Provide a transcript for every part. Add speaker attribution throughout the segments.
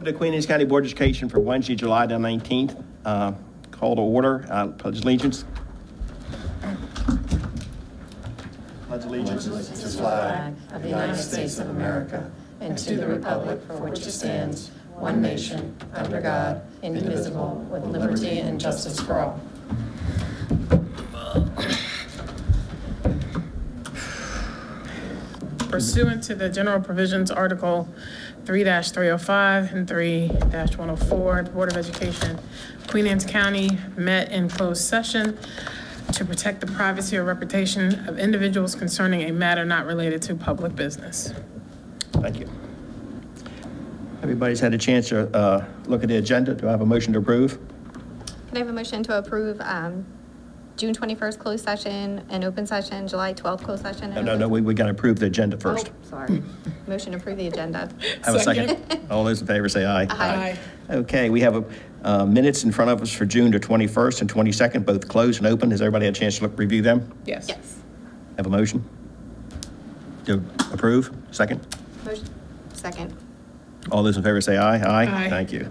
Speaker 1: Welcome to Queen Anne's County Board of Education for Wednesday, July the 19th. Uh, Call to order, uh, pledge allegiance. Pledge allegiance.
Speaker 2: To the flag of the United States of America and to the republic for which it stands, one nation, under God, indivisible, with liberty and justice for all.
Speaker 3: Pursuant to the general provisions, Article 3-305 and 3-104, the Board of Education, Queen Anne's County met in closed session to protect the privacy or reputation of individuals concerning a matter not related to public business.
Speaker 1: Thank you. Everybody's had a chance to uh, look at the agenda. Do I have a motion to approve?
Speaker 4: Can I have a motion to approve um, June 21st closed session and open session, July 12th closed session?
Speaker 1: No,
Speaker 4: and
Speaker 1: no, no,
Speaker 4: open-
Speaker 1: we, we got to approve the agenda first.
Speaker 4: Oh, sorry. Motion to approve the agenda.
Speaker 1: I have a second? All those in favor say aye.
Speaker 4: Aye.
Speaker 1: Okay, we have uh, minutes in front of us for June the 21st and 22nd, both closed and open. Has everybody had a chance to look, review them?
Speaker 3: Yes.
Speaker 4: Yes.
Speaker 1: Have a motion? To approve? Second?
Speaker 4: Motion, second.
Speaker 1: All those in favor say aye.
Speaker 3: Aye.
Speaker 1: Thank you.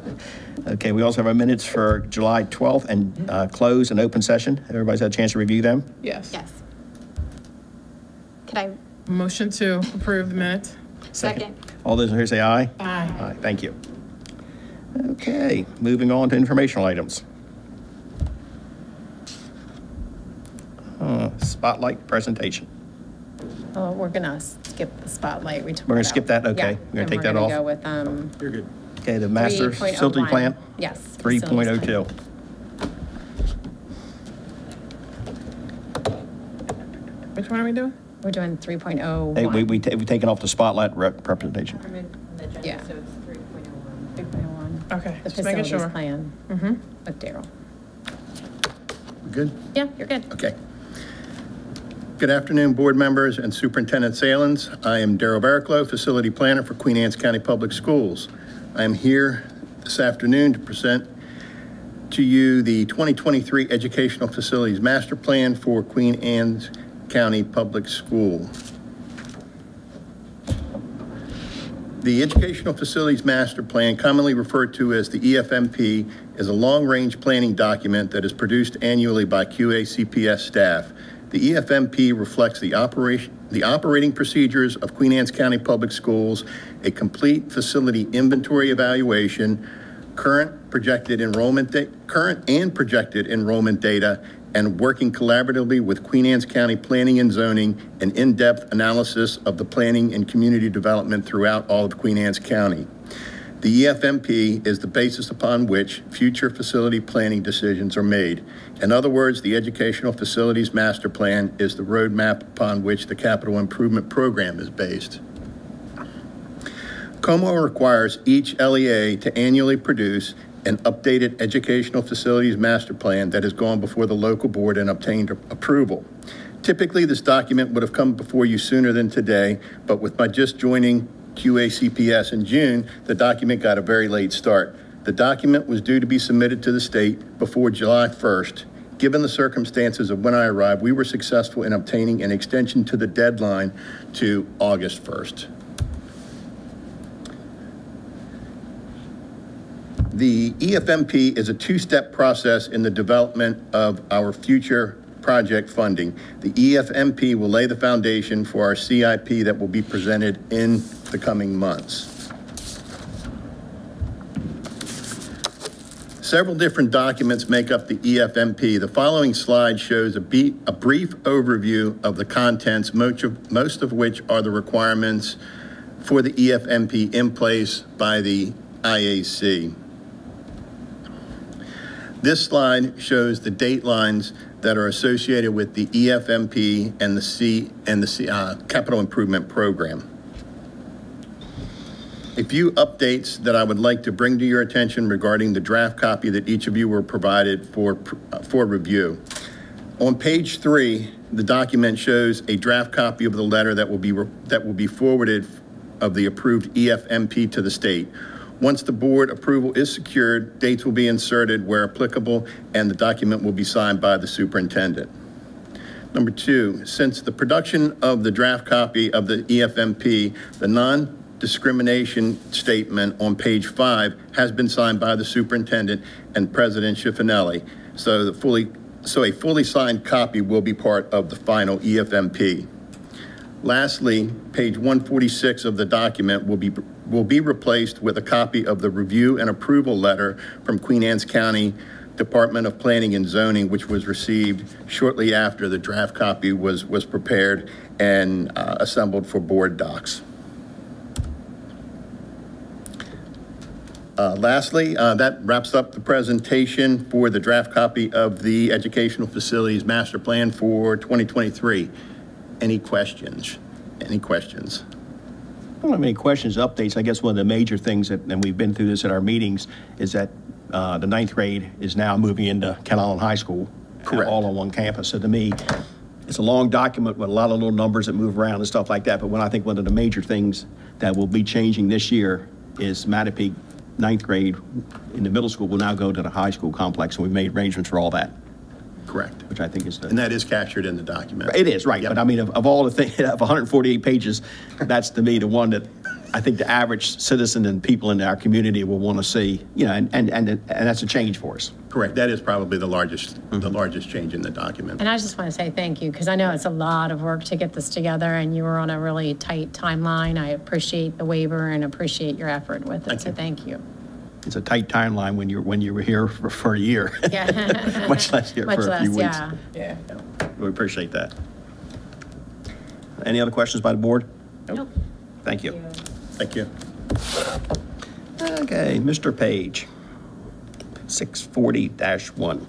Speaker 1: Okay, we also have our minutes for July 12th and uh, closed and open session. Everybody's had a chance to review them?
Speaker 3: Yes.
Speaker 4: Yes. Can I,
Speaker 3: Motion to approve the minutes.
Speaker 4: second?
Speaker 1: All those in favor say aye.
Speaker 3: Aye.
Speaker 1: Aye, thank you. Okay, moving on to informational items. Uh, Spotlight presentation.
Speaker 2: Oh, we're gonna skip the spotlight. We
Speaker 1: We're gonna skip that? Okay.
Speaker 2: Yeah,
Speaker 1: We're gonna take that
Speaker 2: We're
Speaker 1: off?
Speaker 2: gonna go with, um.
Speaker 1: You're good. Okay, the master
Speaker 2: 3.01.
Speaker 1: facility plan?
Speaker 2: Yes.
Speaker 1: 3.02.
Speaker 3: Which one are we doing?
Speaker 2: We're doing three oh
Speaker 1: Hey, we, we ta- we've taken off the spotlight rep- representation.
Speaker 2: Yeah. 3.01. 3.01.
Speaker 3: Okay,
Speaker 2: The
Speaker 3: just making
Speaker 2: facilities
Speaker 3: sure.
Speaker 2: plan
Speaker 3: Mm-hmm.
Speaker 2: with Daryl.
Speaker 5: Good?
Speaker 2: Yeah, you're good.
Speaker 5: Okay. Good afternoon, board members and Superintendent Saelens. I am Darrell Barraclough, Facility Planner for Queen Anne's County Public Schools. I am here this afternoon to present to you the 2023 Educational Facilities Master Plan for Queen Anne's County Public School. The Educational Facilities Master Plan, commonly referred to as the EFMP, is a long-range planning document that is produced annually by QACPS staff. The EFMP reflects the operation, the operating procedures of Queen Anne's County Public Schools, a complete facility inventory evaluation, current projected enrollment, current and projected enrollment data, and working collaboratively with Queen Anne's County Planning and Zoning, an in-depth analysis of the planning and community development throughout all of Queen Anne's County. The EFMP is the basis upon which future facility planning decisions are made. In other words, the Educational Facilities Master Plan is the roadmap upon which the capital improvement program is based. COMAR requires each LEA to annually produce an updated educational facilities master plan that has gone before the local board and obtained approval. Typically, this document would have come before you sooner than today, but with my just joining QACPS in June, the document got a very late start. The document was due to be submitted to the state before July 1st. Given the circumstances of when I arrived, we were successful in obtaining an extension to the deadline to August 1st. The EFMP is a two-step process in the development of our future project funding. The EFMP will lay the foundation for our CIP that will be presented in the coming months. Several different documents make up the EFMP. The following slide shows a a brief overview of the contents, most of, most of which are the requirements for the EFMP in place by the IAC. This slide shows the date lines that are associated with the EFMP and the C, and the C, uh, Capital Improvement Program. A few updates that I would like to bring to your attention regarding the draft copy that each of you were provided for, for review. On page three, the document shows a draft copy of the letter that will be, that will be forwarded of the approved EFMP to the state. Once the board approval is secured, dates will be inserted where applicable, and the document will be signed by the superintendent. Number two, since the production of the draft copy of the EFMP, the non non-discrimination statement on page five has been signed by the superintendent and President Schiffinelli. So the fully, so a fully signed copy will be part of the final EFMP. Lastly, page 146 of the document will be, will be replaced with a copy of the review and approval letter from Queen Anne's County Department of Planning and Zoning, which was received shortly after the draft copy was, was prepared and uh, assembled for board docs. Uh, Lastly, uh, that wraps up the presentation for the draft copy of the Educational Facilities Master Plan for 2023. Any questions? Any questions?
Speaker 1: I don't have any questions, updates. I guess one of the major things that, and we've been through this at our meetings, is that uh, the ninth grade is now moving into Kent Island High School.
Speaker 5: Correct.
Speaker 1: All on one campus. So to me, it's a long document with a lot of little numbers that move around and stuff like that. But when I think one of the major things that will be changing this year is Matapeake ninth grade in the middle school will now go to the high school complex. And we've made arrangements for all that,
Speaker 5: Correct.
Speaker 1: which I think is the.
Speaker 5: And that is captured in the document.
Speaker 1: It is, right,
Speaker 5: Yep.
Speaker 1: but I mean, of, of all the things, of 148 pages, that's to me the one that I think the average citizen and people in our community will want to see, you know, and, and, and, and that's a change for us.
Speaker 5: Correct. That is probably the largest,
Speaker 1: Mm-hmm.
Speaker 5: the largest change in the document.
Speaker 2: And I just want to say thank you, because I know it's a lot of work to get this together, and you were on a really tight timeline. I appreciate the waiver and appreciate your effort with
Speaker 5: Thank
Speaker 2: it, so
Speaker 5: you.
Speaker 2: thank you.
Speaker 1: It's a tight timeline when you're, when you were here for, for a year,
Speaker 2: Yeah.
Speaker 1: much less here
Speaker 2: Much
Speaker 1: for a few weeks.
Speaker 2: yeah.
Speaker 3: Yeah.
Speaker 1: We appreciate that. Any other questions by the board?
Speaker 2: Nope.
Speaker 1: Thank you.
Speaker 5: Thank you.
Speaker 1: Okay, Mr. Page, 640-1.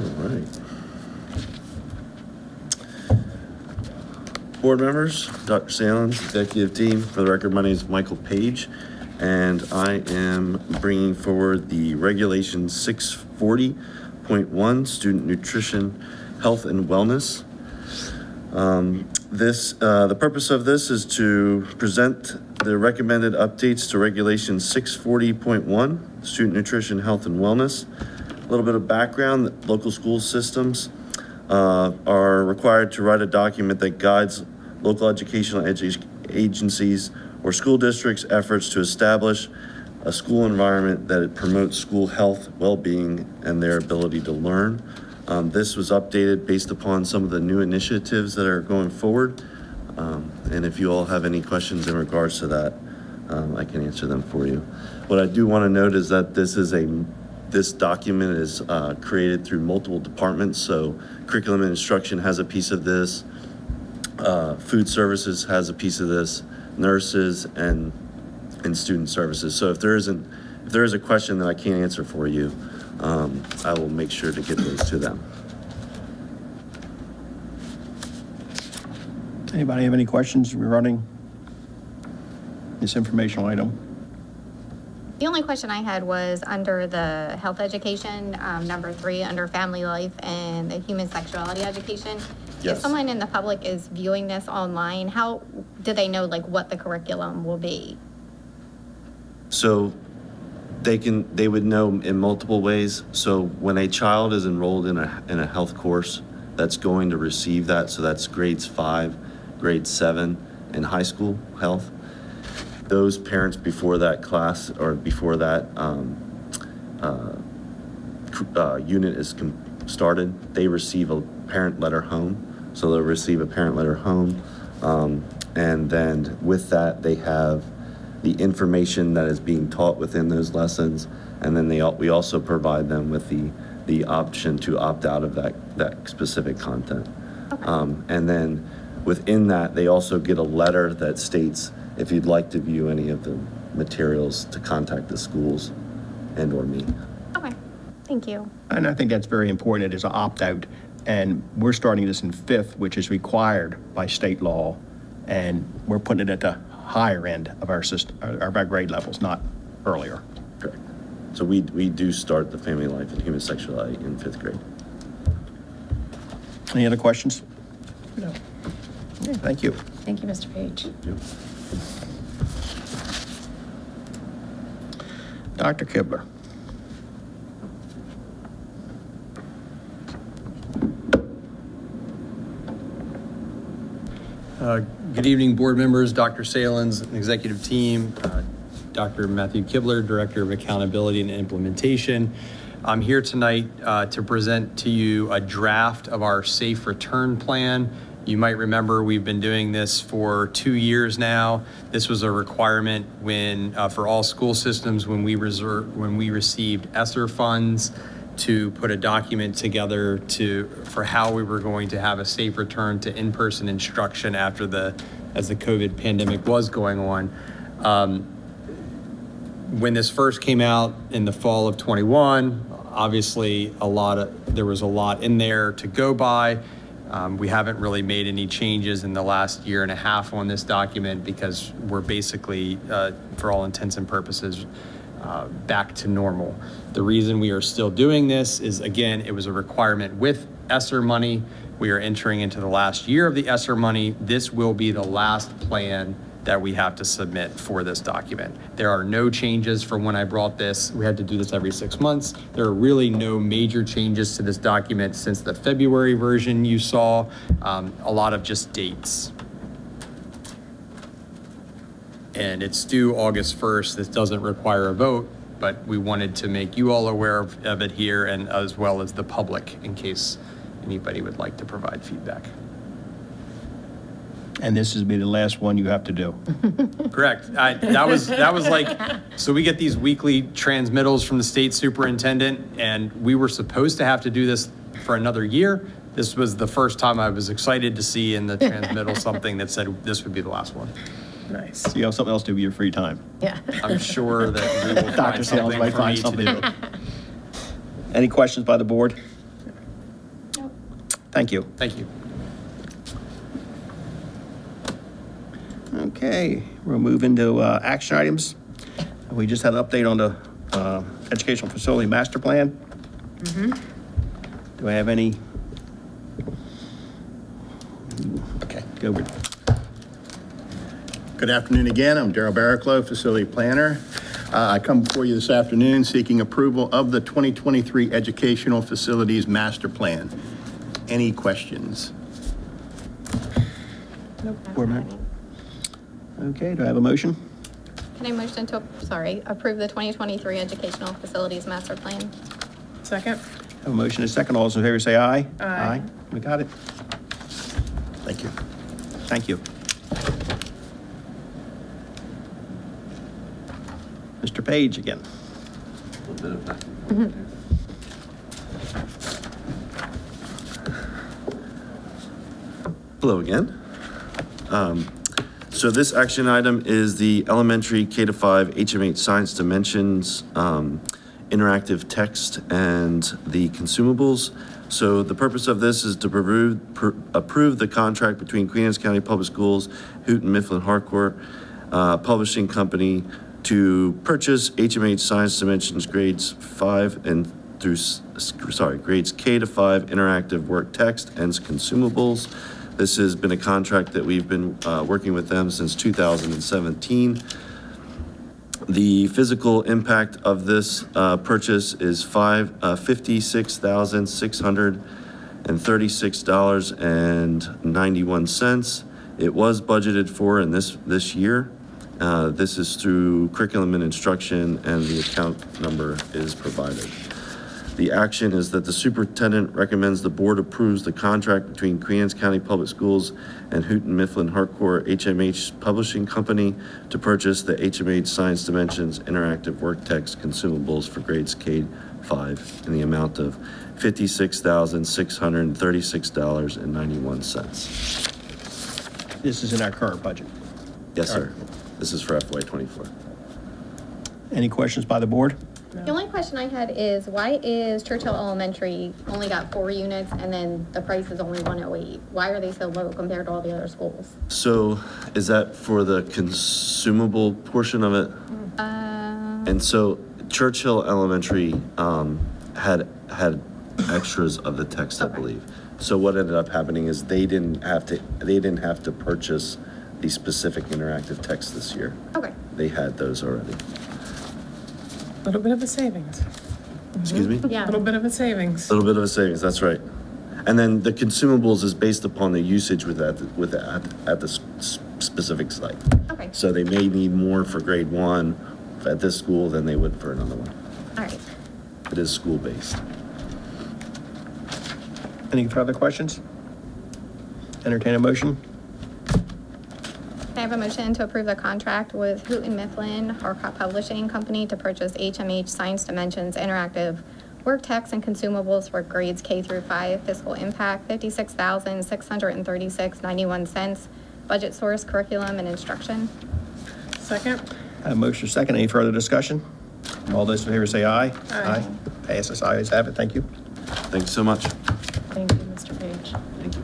Speaker 6: All right. Board members, Dr. Salem, executive team, for the record, my name is Michael Page, and I am bringing forward the Regulation 640.1, Student Nutrition, Health and Wellness. Um, This, uh, the purpose of this is to present the recommended updates to Regulation 640.1, Student Nutrition, Health and Wellness. A little bit of background, local school systems uh, are required to write a document that guides local educational edu- agencies or school districts' efforts to establish a school environment that promotes school health, well-being, and their ability to learn. Um, This was updated based upon some of the new initiatives that are going forward. Um, And if you all have any questions in regards to that, um, I can answer them for you. What I do want to note is that this is a, this document is uh, created through multiple departments, so curriculum and instruction has a piece of this, uh, food services has a piece of this, nurses, and, and student services. So if there isn't, if there is a question that I can't answer for you, um, I will make sure to get those to them.
Speaker 1: Anybody have any questions regarding this informational item?
Speaker 4: The only question I had was under the health education, um, number three, under family life and the human sexuality education.
Speaker 6: Yes.
Speaker 4: If someone in the public is viewing this online, how do they know like what the curriculum will be?
Speaker 6: So they can, they would know in multiple ways. So when a child is enrolled in a, in a health course, that's going to receive that. So that's grades five, grade seven in high school health. Those parents before that class or before that um, uh, uh, unit is started, they receive a parent letter home. So they'll receive a parent letter home. Um, and then with that, they have the information that is being taught within those lessons. And then they, we also provide them with the, the option to opt out of that, that specific content. Um, and then within that, they also get a letter that states if you'd like to view any of the materials to contact the schools and or me.
Speaker 4: Okay, thank you.
Speaker 1: And I think that's very important. It is an opt-out. And we're starting this in fifth, which is required by state law. And we're putting it at the higher end of our system, of our grade levels, not earlier.
Speaker 6: Correct. So we, we do start the family life and human sexuality in fifth grade.
Speaker 1: Any other questions? No. Thank you.
Speaker 2: Thank you, Mr. Page. You.
Speaker 1: Dr. Kibler.
Speaker 7: Uh, Good evening, board members, Dr. Saelens, and executive team, uh, Dr. Matthew Kibler, Director of Accountability and Implementation. I'm here tonight uh, to present to you a draft of our safe return plan. You might remember we've been doing this for two years now. This was a requirement when, uh, for all school systems, when we reserve, when we received ESSER funds to put a document together to, for how we were going to have a safe return to in-person instruction after the, as the COVID pandemic was going on. Um, When this first came out in the fall of '21, obviously, a lot of, there was a lot in there to go by. Um, We haven't really made any changes in the last year and a half on this document because we're basically, uh, for all intents and purposes, uh, back to normal. The reason we are still doing this is, again, it was a requirement with ESSER money. We are entering into the last year of the ESSER money. This will be the last plan that we have to submit for this document. There are no changes from when I brought this. We had to do this every six months. There are really no major changes to this document since the February version you saw. Um, A lot of just dates and it's due August 1st. This doesn't require a vote, but we wanted to make you all aware of, of it here and as well as the public in case anybody would like to provide feedback.
Speaker 1: And this is be the last one you have to do.
Speaker 7: Correct. I, that was, that was like, so we get these weekly transmittals from the state superintendent and we were supposed to have to do this for another year. This was the first time I was excited to see in the transmittal something that said this would be the last one.
Speaker 3: Nice.
Speaker 1: So you have something else to do with your free time.
Speaker 2: Yeah.
Speaker 7: I'm sure that we will
Speaker 1: Dr.
Speaker 7: find
Speaker 1: Sales
Speaker 7: something
Speaker 1: might
Speaker 7: for
Speaker 1: find
Speaker 7: me to
Speaker 1: something
Speaker 7: do.
Speaker 1: to do. Any questions by the board? Thank you.
Speaker 7: Thank you.
Speaker 1: Okay, we'll move into uh, action items. We just had an update on the uh, educational facility master plan. Do I have any? Okay, go with
Speaker 5: Good afternoon again. I'm Darrell Barraclough, Facility Planner. Uh, I come before you this afternoon seeking approval of the 2023 Educational Facilities Master Plan. Any questions?
Speaker 1: Board member? Okay, do I have a motion?
Speaker 4: Can I motion to, sorry, approve the 2023 Educational Facilities Master Plan?
Speaker 3: Second?
Speaker 1: Have a motion and a second. All those in favor say aye.
Speaker 3: Aye.
Speaker 1: We got it.
Speaker 5: Thank you.
Speaker 1: Thank you. Mr. Page again.
Speaker 6: Hello again. Um, So this action item is the elementary K to 5 HMH Science Dimensions um, interactive text and the consumables. So the purpose of this is to approve, approve the contract between Queen Anne's County Public Schools, Houghton Mifflin Harcourt uh, Publishing Company to purchase HMH Science Dimensions grades 5 and through, sorry, grades K to 5 interactive work text and consumables. This has been a contract that we've been uh, working with them since 2017. The physical impact of this uh, purchase is five, uh, $56,636.91. It was budgeted for in this, this year. Uh, This is through curriculum and instruction, and the account number is provided. The action is that the superintendent recommends the board approves the contract between Queens County Public Schools and Houghton Mifflin Harcourt HMH Publishing Company to purchase the HMH Science Dimensions Interactive Work Text consumables for grades K-5 in the amount of $56,636.91.
Speaker 1: This is in our current budget.
Speaker 6: Yes, sir. This is for FY '24.
Speaker 1: Any questions by the board?
Speaker 4: The only question I had is, why is Churchill Elementary only got four units and then the price is only 108? Why are they so low compared to all the other schools?
Speaker 6: So is that for the consumable portion of it?
Speaker 4: Uh,
Speaker 6: And so Churchill Elementary um, had, had extras of the text, I believe. So what ended up happening is they didn't have to, they didn't have to purchase the specific interactive text this year.
Speaker 4: Okay,
Speaker 6: They had those already.
Speaker 3: A Little bit of a savings.
Speaker 6: Excuse me?
Speaker 4: yeah.
Speaker 3: Little bit of a savings.
Speaker 6: A little bit of a savings, that's right. And then the consumables is based upon the usage with that, with, the- at, at the s- s- specific site.
Speaker 4: Okay,
Speaker 6: So they may need more for grade one at this school than they would for another one.
Speaker 4: all right.
Speaker 6: It is school-based.
Speaker 1: Any further questions? Entertain a motion?
Speaker 4: Can I have a motion to approve the contract with Houghton Mifflin Harcourt Publishing Company to purchase HMH Science Dimensions Interactive Work Text and Consumables for grades K through 5, fiscal impact $56,636.91, budget source curriculum and instruction.
Speaker 3: Second?
Speaker 1: Have a motion second. Any further discussion? All those in favor say aye. Aye. Passes, ayes have it. Thank you.
Speaker 6: Thanks so much.
Speaker 3: Thank you, Mr. Page.
Speaker 6: Thank you.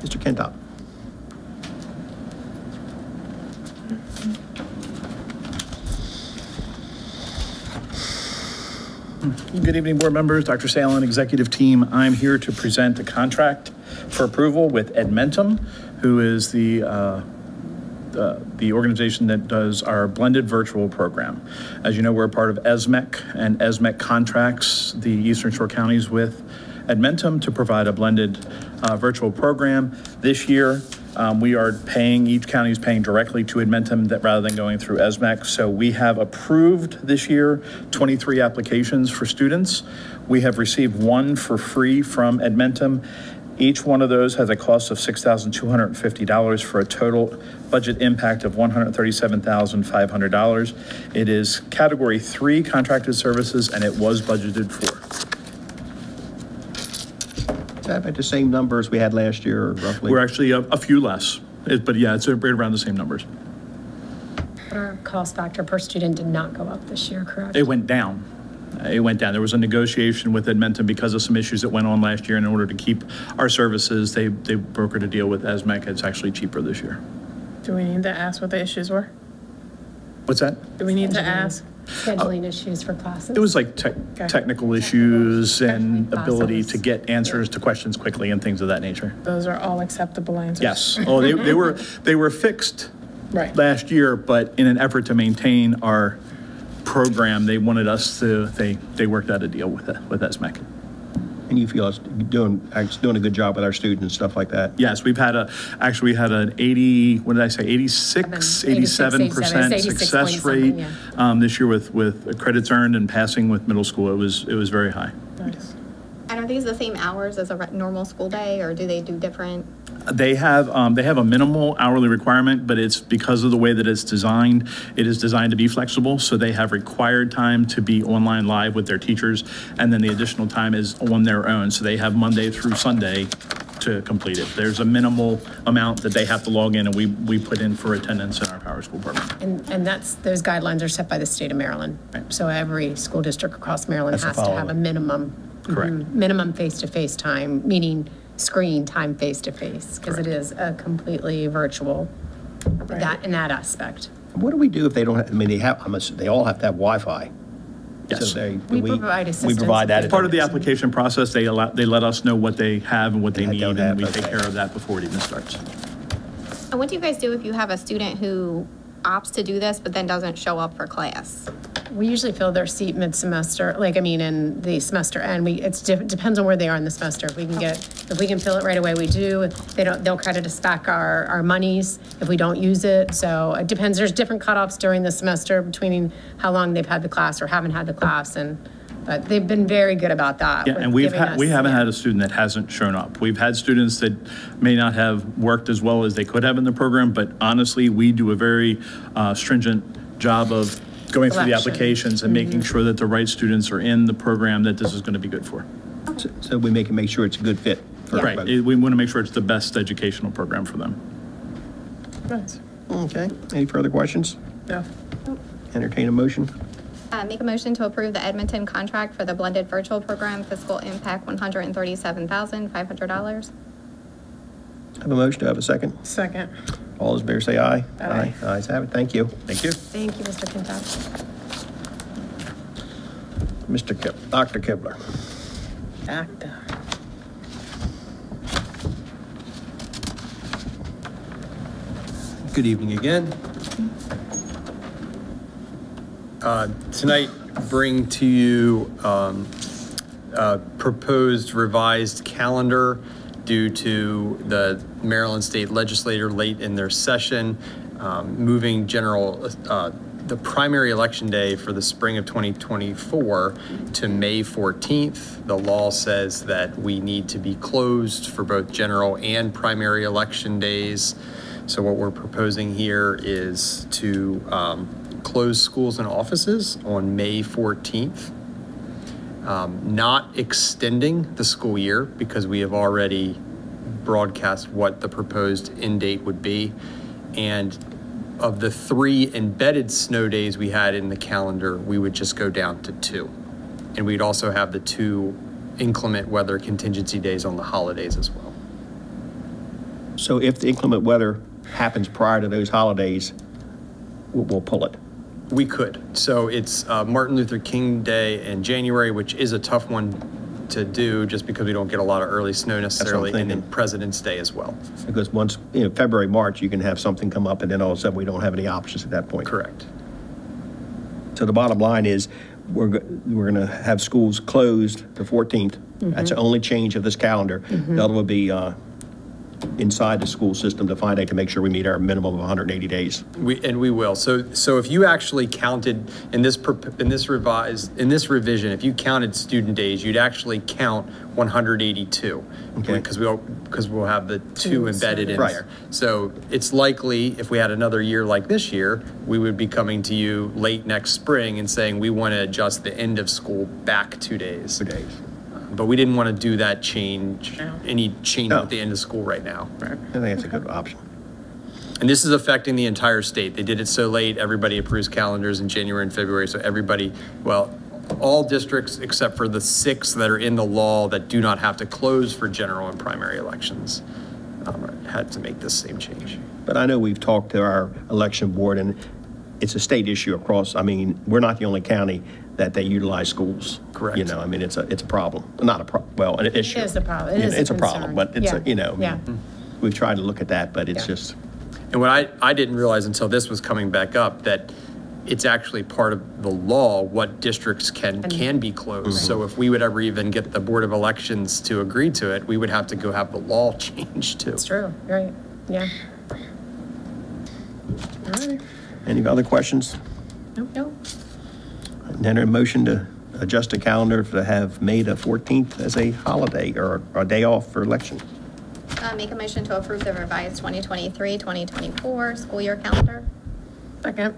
Speaker 1: Mr. Kentop.
Speaker 8: Good evening, board members. Dr. Salen, executive team. I'm here to present a contract for approval with Edmentum, who is the, uh, the the organization that does our blended virtual program. As you know, we're part of ESMEC, and ESMEC contracts the Eastern Shore counties with Edmentum to provide a blended uh, virtual program. This year, um, we are paying, each county is paying directly to Edmentum that rather than going through ESMEC. So we have approved this year 23 applications for students. We have received one for free from Edmentum. Each one of those has a cost of $6,250 for a total budget impact of $137,500. It is category three contracted services and it was budgeted for.
Speaker 1: Is that about the same numbers we had last year roughly?
Speaker 8: We're actually a, a few less, It- but yeah, it's right around the same numbers.
Speaker 2: Our cost factor per student did not go up this year, correct?
Speaker 8: It went down. It went down. There was a negotiation with Edmentum because of some issues that went on last year. And in order to keep our services, they, they brokered a deal with ESMEC. It's actually cheaper this year.
Speaker 3: Do we need to ask what the issues were?
Speaker 8: What's that?
Speaker 3: Do we need to ask?
Speaker 2: Scheduling issues for classes?
Speaker 8: It was like tech, technical issues and
Speaker 2: Technical
Speaker 8: ability to get answers to questions quickly and things of that nature.
Speaker 3: Those are all acceptable answers?
Speaker 8: Yes. Oh, they, they were, they were fixed
Speaker 3: Right.
Speaker 8: last year, but in an effort to maintain our program, they wanted us to, they, they worked out a deal with, it- with ESMEC.
Speaker 1: And you feel it's doing, it's doing a good job with our students and stuff like that?
Speaker 8: Yes, we've had a, actually, we had an 80, what did I say, 86, 87 percent success rate
Speaker 2: yeah.
Speaker 8: um, this year with, with credits earned and passing with middle school. It was, it was very high.
Speaker 3: Nice.
Speaker 4: And are these the same hours as a normal school day, or do they do different?
Speaker 8: They have, um, they have a minimal hourly requirement, but it's because of the way that it's designed, it is designed to be flexible. So they have required time to be online live with their teachers, and then the additional time is on their own. So they have Monday through Sunday to complete it. There's a minimal amount that they have to log in, and we, we put in for attendance in our Power School program.
Speaker 2: And, and that's, those guidelines are set by the state of Maryland.
Speaker 8: Right.
Speaker 2: So every school district across Maryland
Speaker 1: Has to
Speaker 2: has to have a minimum.
Speaker 8: Correct.
Speaker 2: mhm, Minimum face-to-face time, meaning screen time face-to-face, because it is a completely virtual, that, in that aspect.
Speaker 1: What do we do if they don't, have- I mean, they have, I'm ass- they all have to have Wi-Fi?
Speaker 8: Yes.
Speaker 1: So they-
Speaker 2: We
Speaker 1: do
Speaker 2: provide
Speaker 1: We provide that.
Speaker 2: they
Speaker 1: at
Speaker 8: Part of the
Speaker 1: the-
Speaker 8: application process, they allow, they let us know what they have and what they
Speaker 1: And
Speaker 8: need,
Speaker 1: they don't
Speaker 8: and we
Speaker 1: have,
Speaker 8: take care of that before it even starts.
Speaker 4: And what do you guys do if you have a student who opts to do this, but then doesn't show up for class?
Speaker 2: We usually fill their seat mid-semester, like, I mean, in the semester end, we, it depends on where they are in the semester. If we can get, if we can fill it right away, we do. If They don't, they'll credit us back our, our monies if we don't use it. So it depends, there's different cutoffs during the semester between how long they've had the class or haven't had the class, and, but they've been very good about that.
Speaker 8: Yeah, and we've had, we haven't
Speaker 2: yeah.
Speaker 8: had a student that hasn't shown up. We've had students that may not have worked as well as they could have in the program, but honestly, we do a very uh, stringent job of going through the
Speaker 2: Selection.
Speaker 8: applications and making sure that the right students are in the program that this is going to be good for.
Speaker 1: So- So we make, make sure it's a good fit for
Speaker 8: Right,
Speaker 1: everybody.
Speaker 8: It- we want to make sure it's the best educational program for them.
Speaker 3: Nice.
Speaker 1: Okay, any further questions?
Speaker 3: Yeah.
Speaker 1: Entertain a motion?
Speaker 4: Uh, Make a motion to approve the Edmentum contract for the blended virtual program, fiscal impact $137,500.
Speaker 1: I have a motion, do I have a second?
Speaker 3: Second.
Speaker 1: All those in favor say aye.
Speaker 3: Aye.
Speaker 1: Ayes have it, thank you.
Speaker 8: Thank you.
Speaker 2: Thank you, Mr. Kintop.
Speaker 1: Mr. Kip, Dr. Kibler.
Speaker 3: Actor.
Speaker 7: Good evening again. Uh, Tonight, bring to you um, uh, proposed revised calendar due to the Maryland State Legislature late in their session, um, moving general, uh, the primary election day for the spring of 2024 to May 14th. The law says that we need to be closed for both general and primary election days. So what we're proposing here is to um, close schools and offices on May 14th um, not extending the school year because we have already broadcast what the proposed end date would be. And of the three embedded snow days we had in the calendar, we would just go down to two. And we'd also have the two inclement weather contingency days on the holidays as well.
Speaker 1: So if the inclement weather happens prior to those holidays, we'll, we'll pull it.
Speaker 7: We could. So it's uh, Martin Luther King Day in January, which is a tough one to do just because we don't get a lot of early snow necessarily, and then. President's Day as well.
Speaker 1: Because once, you know, February, March, you can have something come up and then all of a sudden we don't have any options at that point.
Speaker 7: Correct.
Speaker 1: So the bottom line is, we're, we're going to have schools closed the 14th. That's the only change of this calendar. The other will be uh, inside the school system to find out to make sure we meet our minimum of 180 days.
Speaker 7: We, and we will. So, so if you actually counted in this, prop- in this revised, in this revision, if you counted student days, you'd actually count 182.
Speaker 1: Okay.
Speaker 7: Because we'll, because we'll have the two embedded in
Speaker 1: Right.
Speaker 7: there. So it's likely, if we had another year like this year, we would be coming to you late next spring and saying, we want to adjust the end of school back two days.
Speaker 1: Two days.
Speaker 7: But we didn't want to do that change, any change
Speaker 1: No.
Speaker 7: at the end of school right now.
Speaker 1: I think that's a good option.
Speaker 7: And this is affecting the entire state. They did it so late, everybody approves calendars in January and February, so everybody, well, all districts except for the six that are in the law that do not have to close for general and primary elections um, had to make this same change.
Speaker 1: But I know we've talked to our election board, and it's a state issue across, I mean, we're not the only county that they utilize schools.
Speaker 7: Correct.
Speaker 1: You know, I mean, it's a, it's a problem, not a, pro well, an issue.
Speaker 2: It is a problem. It
Speaker 1: You know,
Speaker 2: a
Speaker 1: It's a problem, but it's, a you know, I
Speaker 2: Yeah.
Speaker 1: mean, we've tried to look at that, but it's
Speaker 2: Yeah.
Speaker 1: just,
Speaker 7: And what I, I didn't realize until this was coming back up, that it's actually part of the law what districts can, can be closed. Mm-hmm. So if we would ever even get the Board of Elections to agree to it, we would have to go have the law changed too.
Speaker 2: That's true, right, yeah. All right.
Speaker 1: any other questions?
Speaker 2: Nope.
Speaker 1: Enter a motion to adjust the calendar to have May the 14th as a holiday or a day off for election.
Speaker 4: Uh, Make a motion to approve the revised 2023-2024 school year calendar.
Speaker 2: Second.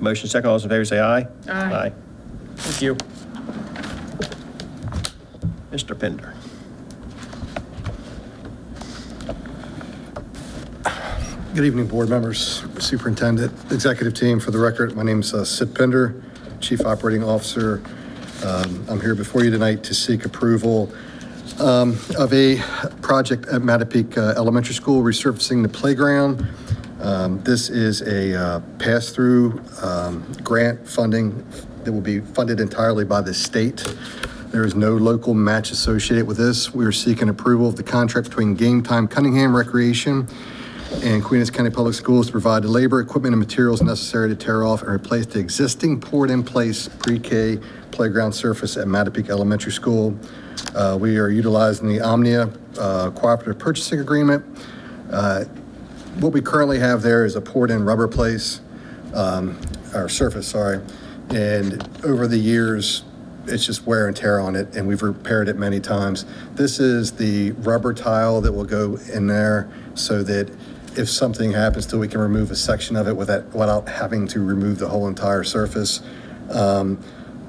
Speaker 1: Motion second, all those in favor say aye.
Speaker 3: Aye. Aye.
Speaker 7: Thank you.
Speaker 1: Mr. Pender.
Speaker 9: Good evening, board members, superintendent, executive team. For the record, my name's uh, Sid Pender, Chief Operating Officer. Um, I'm here before you tonight to seek approval um, of a project at Matapeake uh, Elementary School resurfacing the playground. Um, This is a uh, pass-through um, grant funding that will be funded entirely by the state. There is no local match associated with this. We are seeking approval of the contract between Game Time Cunningham Recreation and Queen Anne's County Public Schools to provide the labor, equipment, and materials necessary to tear off and replace the existing poured-in-place pre-K playground surface at Matapeake Elementary School. Uh, We are utilizing the Omnia uh, Cooperative Purchasing Agreement. Uh, What we currently have there is a poured-in rubber place, um, or surface, sorry. And over the years, it's just wear and tear on it, and we've repaired it many times. This is the rubber tile that will go in there so that if something happens to, we can remove a section of it without, without having to remove the whole entire surface. Um,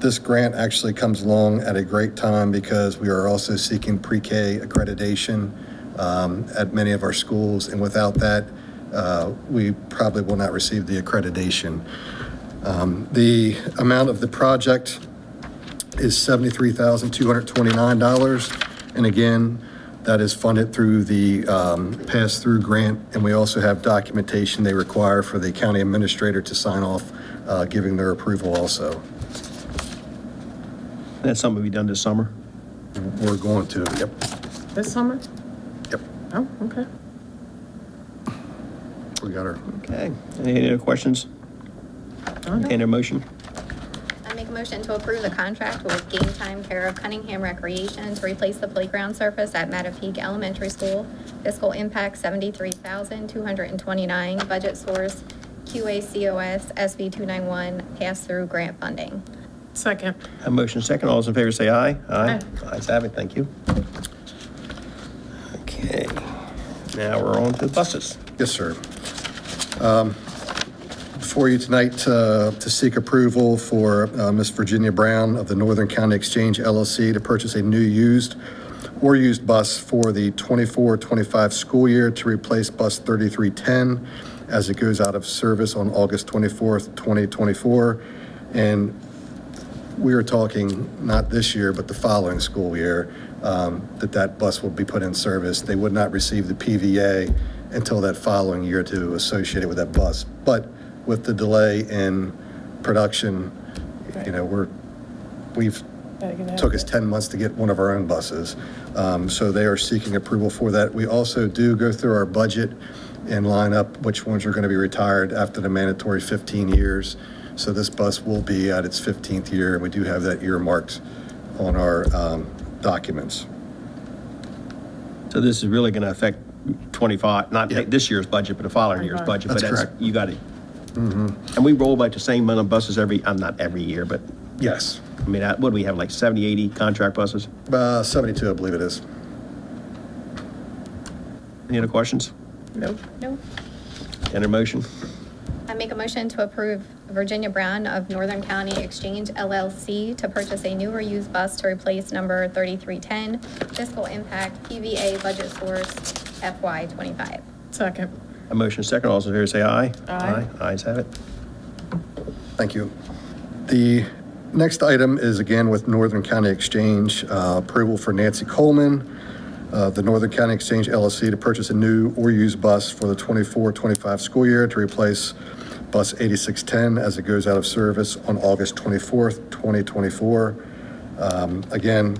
Speaker 9: This grant actually comes along at a great time because we are also seeking pre-K accreditation um, at many of our schools, and without that, uh, we probably will not receive the accreditation. Um, The amount of the project is $73,229, and again, that is funded through the um, pass-through grant, and we also have documentation they require for the county administrator to sign off, uh, giving their approval also.
Speaker 1: That's something we done this summer?
Speaker 9: We're going to, yep,
Speaker 3: This summer?
Speaker 9: yep,
Speaker 3: Oh, okay.
Speaker 9: we got her.
Speaker 1: Okay. Any other questions? Enter a motion?
Speaker 4: I make a motion to approve the contract with Game Time Care of Cunningham Recreation to replace the playground surface at Matapeake Elementary School. Fiscal impact seventy-three thousand, two hundred and twenty-nine. Budget source QACPS SB two nine one, pass-through grant funding.
Speaker 3: Second.
Speaker 1: Have a motion second. All those in favor say aye.
Speaker 3: Aye.
Speaker 1: Ayes have it. Thank you. Okay. Now we're on to the buses.
Speaker 9: Yes, sir. Um, Before you tonight uh, to seek approval for uh, Miss Virginia Brown of the Northern County Exchange LLC to purchase a new used or used bus for the 24-25 school year to replace Bus 3310 as it goes out of service on August 24th, 2024. And we are talking not this year, but the following school year, um, that that bus will be put in service. They would not receive the PVA until that following year to associate it with that bus. But with the delay in production, you know, we're, we've, took us 10 months to get one of our own buses. Um, So they are seeking approval for that. We also do go through our budget and line up which ones are going to be retired after the mandatory 15 years. So this bus will be at its 15th year, and we do have that earmarked on our um, documents.
Speaker 1: So this is really going to affect 25, not
Speaker 9: Yep.
Speaker 1: this year's budget, but the following year's budget. but
Speaker 9: That's correct.
Speaker 1: You got it. And we roll back the same amount of buses every, I'm not every year, but,
Speaker 9: Yes.
Speaker 1: I mean, uh, what do we have, like 70, 80 contract buses?
Speaker 9: Uh, 72, I believe it is.
Speaker 1: Any other questions?
Speaker 3: Nope.
Speaker 4: No.
Speaker 1: Enter motion?
Speaker 4: I make a motion to approve Virginia Brown of Northern County Exchange LLC to purchase a newer used bus to replace number 3310. Fiscal impact PVA budget source FY '25.
Speaker 3: Second.
Speaker 1: A motion second. All those in favor say aye.
Speaker 3: Aye.
Speaker 1: Ayes have it.
Speaker 9: Thank you. The next item is again with Northern County Exchange, uh, approval for Nancy Coleman, uh, the Northern County Exchange LLC to purchase a new or used bus for the 24-25 school year to replace Bus 8610 as it goes out of service on August 24th, 2024. Um, Again,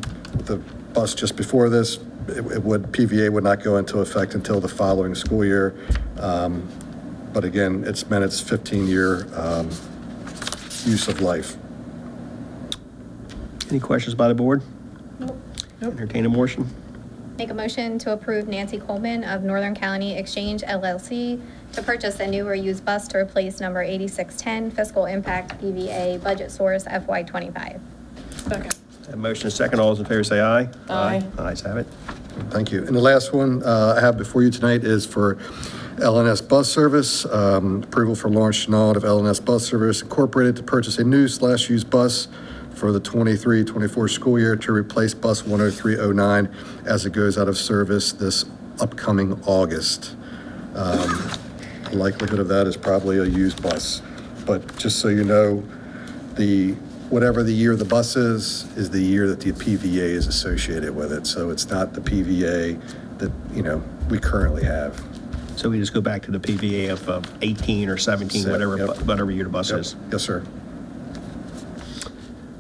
Speaker 9: the bus just before this, it it would, PVA would not go into effect until the following school year. Um, But again, it's meant its 15-year um, use of life.
Speaker 1: Any questions by the board? No, entertain a motion?
Speaker 4: Make a motion to approve Nancy Coleman of Northern County Exchange LLC to purchase a new or used bus to replace number 8610. Fiscal impact PVA budget source FY '25.
Speaker 3: Second.
Speaker 1: A motion second. All those in favor say aye.
Speaker 3: Aye.
Speaker 1: Ayes have it.
Speaker 9: Thank you. And the last one uh, I have before you tonight is for LNS Bus Service. Um, Approval for Lawrence Chenault of LNS Bus Service Incorporated to purchase a new slash used bus for the 23-24 school year to replace Bus 10309 as it goes out of service this upcoming August. Um, The Likelihood of that is probably a used bus. But just so you know, the, whatever the year the bus is, is the year that the PVA is associated with it. So it's not the PVA that, you know, we currently have.
Speaker 1: So we just go back to the PVA of of 18 or 17,
Speaker 9: So,
Speaker 1: whatever,
Speaker 9: yep.
Speaker 1: bu- whatever year the bus is.
Speaker 9: Yes, sir.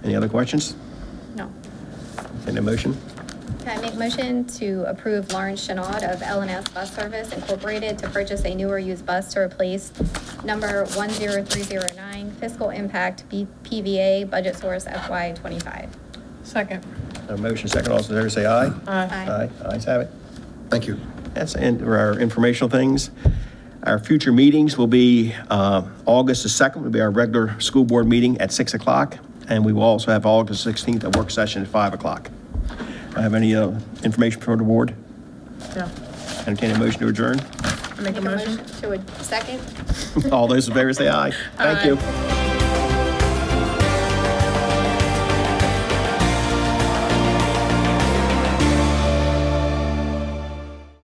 Speaker 1: Any other questions?
Speaker 4: No.
Speaker 1: Any motion?
Speaker 4: Can I make motion to approve Lawrence Chenaud of LNS Bus Service Incorporated to purchase a newer used bus to replace number 10309. Fiscal impact B- PVA budget source FY '25.
Speaker 3: Second.
Speaker 1: A motion second. All those in favor say aye.
Speaker 3: Aye.
Speaker 1: Aye. Ayes have it.
Speaker 9: Thank you.
Speaker 1: That's and for our informational things. Our future meetings will be, uh, August the 2nd will be our regular school board meeting at 6 o'clock, and we will also have August 16th, a work session at 5 o'clock. I have any uh, information for the board?
Speaker 3: Yeah.
Speaker 1: Entertain a motion to adjourn?
Speaker 3: I make a motion.
Speaker 4: To a second?
Speaker 1: All those in favor say aye. Thank
Speaker 3: Aye.
Speaker 1: you.